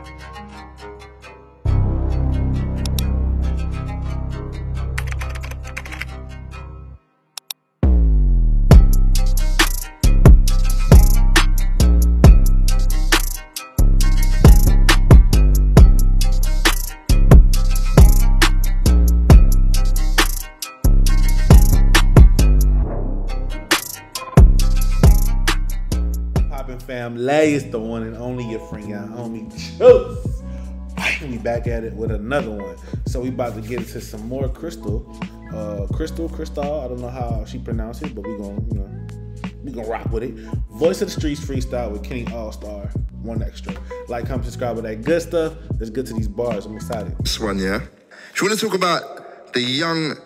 ん? Fam. Lay is the one and only your friend, y'all homie Juice. We back at it with another one. So we about to get into some more Cristale. Uh Cristale, Cristale, I don't know how she pronounces it, but we gonna, you know, we gonna rock with it. Voice of the Streets freestyle with Kenny Allstar. One extra. Like, comment, subscribe with that good stuff. Let's get to these bars. I'm excited. This one, yeah. Want to talk about the young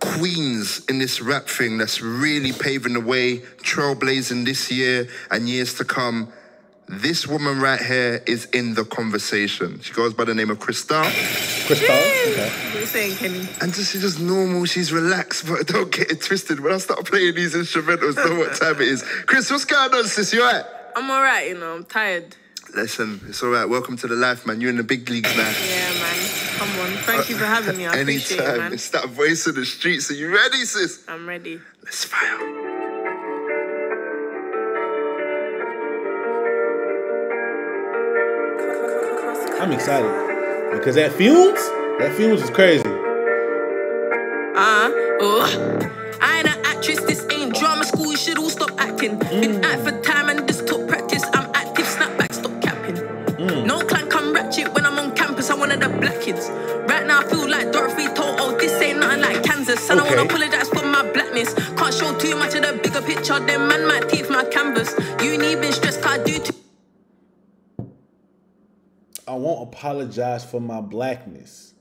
queens in this rap thing that's really paving the way, trailblazing this year and years to come. This woman right here is in the conversation. She goes by the name of Cristale. Cristale. Okay. What are you saying, Kenny? And just, she's just normal, she's relaxed, but don't get it twisted. When I start playing these instrumentals, know what time it is. Chris, what's going on, sis? You alright? I'm alright, you know, I'm tired. Listen, it's alright. Welcome to the life, man. You're in the big leagues now. Yeah, man. Come on. Thank you for having me. I appreciate it, Anytime. man. It's that voice in the streets. Are you ready, sis? I'm ready. Let's fire. I'm excited. Because that fumes, that fumes is crazy. Uh, oh. I ain't an actress, this ain't drama school, you should all stop acting. Been out for time and And I wanna apologize for my blackness. Can't show too much of the bigger picture, them man might teeth my canvas. You ain't even stressed, I do too I won't apologize for my blackness.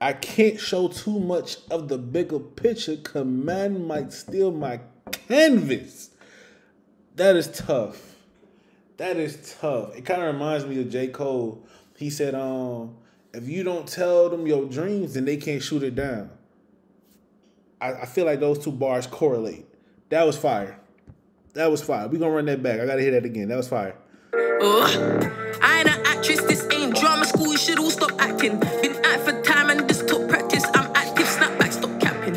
I can't show too much of the bigger picture cause man might steal my canvas. That is tough. That is tough. It kind of reminds me of J. Cole. He said, um, if you don't tell them your dreams, then they can't shoot it down. I, I feel like those two bars correlate. That was fire. That was fire. we gonna run that back. I gotta hear that again. That was fire. Oh, I ain't an actress, this ain't drama school, you should all stop acting. Been out for time and this took practice. I'm active, snap back, stop capping.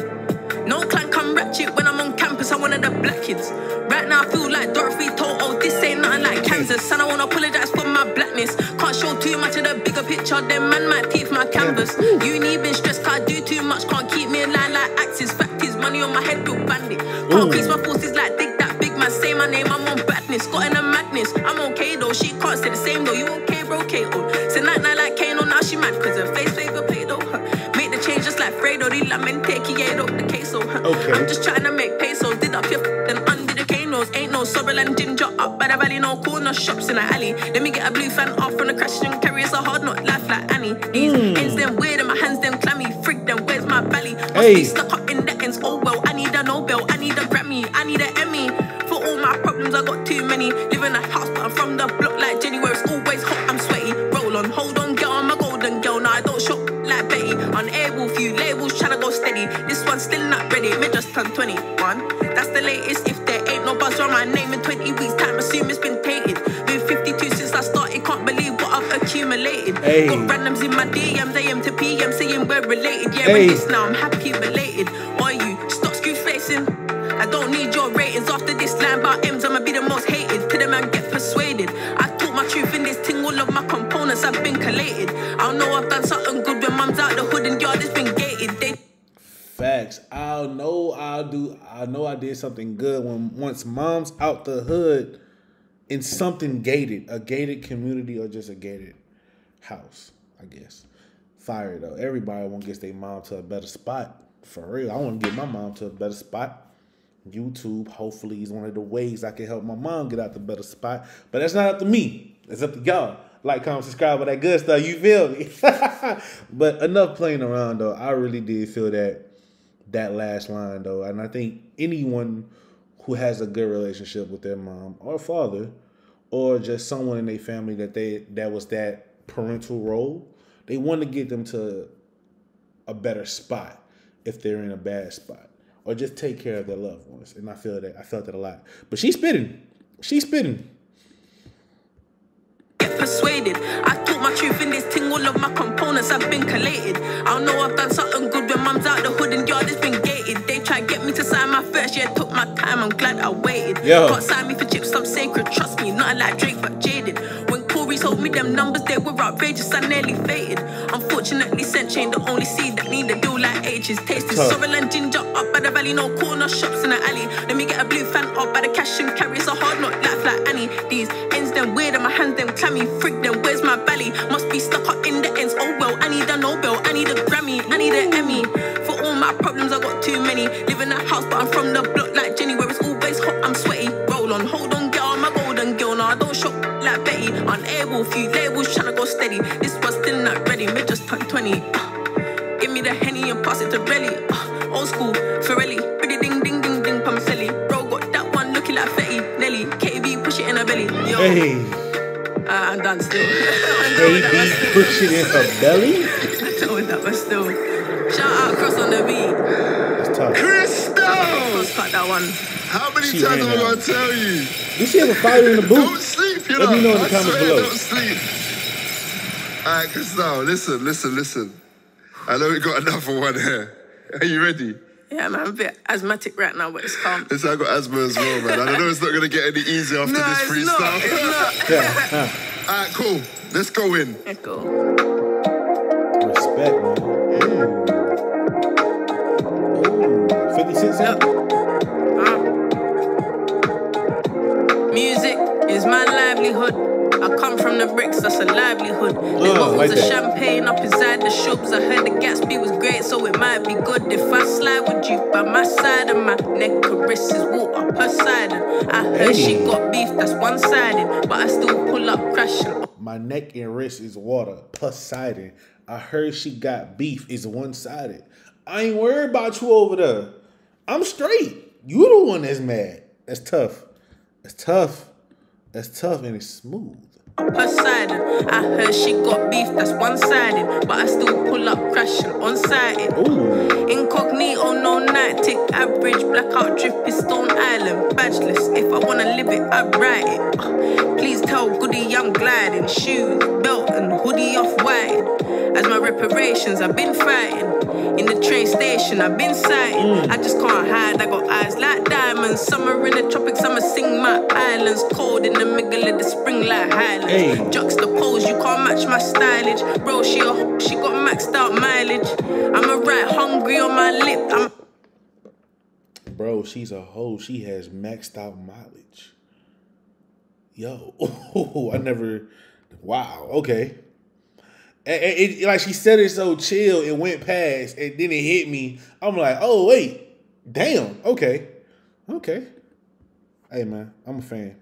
No clank, I'm ratchet when I'm on campus, I'm one of the black kids. Right now I feel like Dorothy told, oh, this ain't nothing like Kansas. And I wanna apologize for my blackness. Can't show too much of the bigger picture, them man might teeth my canvas. You ain't even stressed, cause I do too much, can't on my head, built bandit. Can't piece my forces like dig that big man, say my name, I'm on badness. Got in a madness, I'm okay though, she can't say the same though. You okay, bro, Kato? Oh. Say night night like Kano, now she mad, cause her face flavor play though. Make the change just like Fredo, the lamente, Kiedo, the queso. Okay. I'm just trying to make pesos, did up your f- then under the canos. Ain't no sorrel and ginger up by the valley, no corner shops in the alley. Let me get a blue fan off from the crash and carry us a hard knot life like Annie. These hmm. ends them weird and my hands them clammy. Frig them, where's my belly? Must Hey. be stuck up Hey. Got randoms in my DMs, AM to PM, saying we're related. Yeah, Hey. this now I'm happy related. Are you stop screw facing? I don't need your ratings after this line about M's. I'ma be the most hated. To the man get persuaded. I talk my truth in this thing. All of my components have been collated. I know I've done something good when mum's out the hood and yard has been gated. They Facts. I know I'll do. I know I did something good when once mom's out the hood in something gated, a gated community or just a gated house. I guess. Fire though. Everybody want to get their mom to a better spot. For real, I want to get my mom to a better spot. YouTube, hopefully, is one of the ways I can help my mom get out the better spot. But that's not up to me. It's up to y'all. Like, comment, subscribe, all that good stuff. You feel me? but enough playing around though. I really did feel that that last line though, and I think anyone who has a good relationship with their mom or father, or just someone in their family that they that was that parental role, they want to get them to a better spot if they're in a bad spot, or just take care of their loved ones. And I feel that I felt that a lot. But she's spitting. She's spitting. get persuaded. I talk my achievements have been collated. I know I've done something good when mum's out the hood and yard has been gated. They try to get me to sign my first year, took my time, I'm glad I waited. Yo. Can't sign me for chips, I'm sacred, trust me, nothing like Drake but jaded. When Corey told me them numbers, they were outrageous, I nearly faded. Unfortunately, Scent chain the only seed that need a deal like ages. Tasted Tough. sorrel and ginger up by the valley, no corner shops in the alley. Let me get a blue fan up by the cash and carry, it's a hard knock life like Annie. These ends them weird and my hands them clammy, freak them, where's my belly? Must be stuck up in the ends, oh well, I need a Nobel, I need a Grammy, I need an Emmy. For all my problems, I got too many. Live in a house, but I'm from the block like Jenny, where it's always hot, I'm sweaty. Roll on, hold on, girl, no, I don't shop like Betty. Unable, few labels tryna go steady. This was still not ready, me just turned 20. Uh, give me the henny and pass it to Belly. Uh, old school, Ferrelli, pretty ding ding ding ding, Pamselli. Bro got that one looking like Fetty, Nelly. KB, push it in her belly. Yo, Hey, uh, I'm done still. I'm done with that, but baby, still. push it in her belly. I'm done with that, but still. Shout out Cross on the beat. That's tough. Cristale! Cross cut that one. How many She times am I gonna tell you? You see have a fire in the Don't booth? sleep, you Let know. me know in the I comments swear, below. Don't sleep. Alright, Cristale, listen, listen, listen. I know we got another one here. Are you ready? Yeah, man, I'm a bit asthmatic right now, but it's calm. Listen, I got asthma as well, man. I know it's not gonna get any easier after No, this it's freestyle. not. It's not. Yeah, huh. Alright, cool. Let's go in. Yeah, cool. Respect, man. Ooh. Ooh. 50 Cent is my livelihood. I come from the bricks, that's a livelihood. There's Uh, bottles like of that. champagne up inside the shops. I heard the Gatsby was great, so it might be good if I slide with you by my side. And my neck caresses water per side. And I heard she got beef that's one sided, but I still pull up crashing. My neck and wrist is water. Poseidon. I heard she got beef. Is one sided. I ain't worried about you over there. I'm straight. You the one that's mad. That's tough. That's tough. That's tough and it's smooth. Poseidon. I heard she got beef that's one sided, but I still pull up crashing on sighted. Incognito, no night tick, average, blackout drip is Stone Island. Badgeless, if I wanna live it, I write it. Please tell Goody I'm gliding. Shoes, belt, and hoodie off white. As my reparations, I've been fighting. In the train station, I've been sighting. I just can't hide, I got eyes like diamonds. Summer in the tropics, I'ma sing my islands. Cold in the middle of the spring like highlands. Hey. Juxtapose, you can't match my stylage. Bro, she a, she got maxed out mileage. I'm a right hungry on my lip. I'm Bro, she's a hoe. She has maxed out mileage. Yo, I never. Wow. Okay. And it- like she said it so chill, it went past, and then it hit me. I'm like, oh wait, damn. Okay, okay. Hey man, I'm a fan.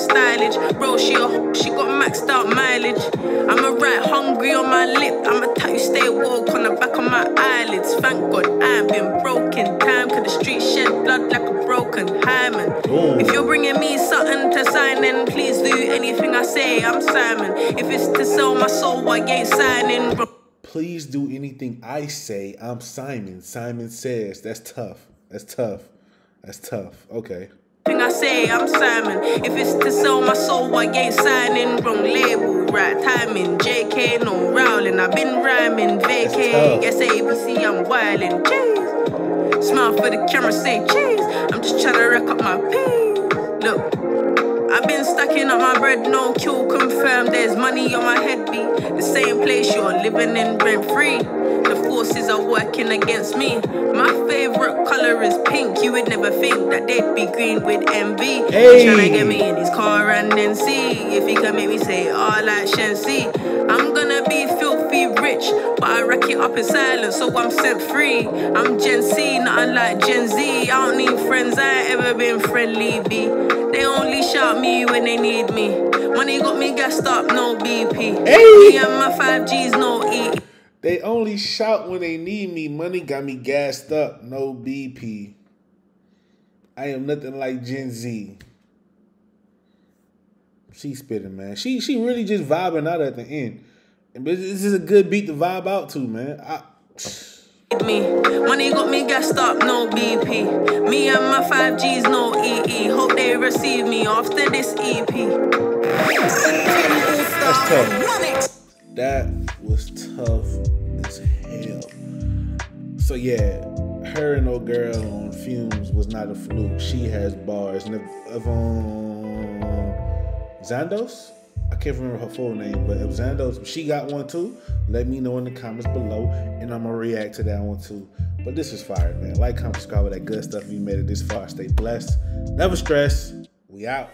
Stylish. Bro, she a, she got maxed out mileage. I'm a right hungry on my lip. I'm a type you stay woke on the back of my eyelids. Thank God I ain't been broken. Time cause the street shed blood like a broken hymen. If you're bringing me something to sign, in, please do anything I say. I'm Simon. If it's to sell my soul, I ain't signing. Bro. Please do anything I say. I'm Simon. Simon says. That's tough. That's tough. That's tough. Okay. Thing I say, I'm Simon. If it's to sell my soul, I ain't signing. Wrong label, right timing. JK, no rowling. I've been rhyming. vacay yes abc i'm wildin'. Jeez. Smile for the camera, say cheese. I'm just trying to rack up my peas. Look. I've been stacking up my bread, no Q confirmed. There's money on my head, be the same place you're living in rent free. The forces are working against me. My favorite color is pink. You would never think that they'd be green with envy. Hey. Trying to get me in his car and then see if he can make me say, all oh, like Shensi. I'm gonna be filthy rich, but I rack it up in silence, so I'm set free. I'm Gen C, nothing like Gen Z. I don't need friends, I ain't ever been friendly, B. They only shout me when they need me. Money got me gassed up, no BP. Hey. Me and my 5Gs, no E. They only shout when they need me. Money got me gassed up. No BP. I am nothing like Gen Z. She spitting, man. She she really just vibing out at the end. This is a good beat to vibe out to, man. I, me. Money got me gassed up, no BP. Me and my 5Gs, no EE. Hope they receive me after this EP. that's tough. That was tough as hell. So yeah, her and old girl on fumes was not a fluke. She has bars. And if, um, Zandos, can't remember her full name, but if Zandos, she got one too. Let me know in the comments below, and I'm gonna react to that one too. But this is fire, man. Like, comment, subscribe, all that good stuff. If you made it this far, stay blessed. Never stress. We out.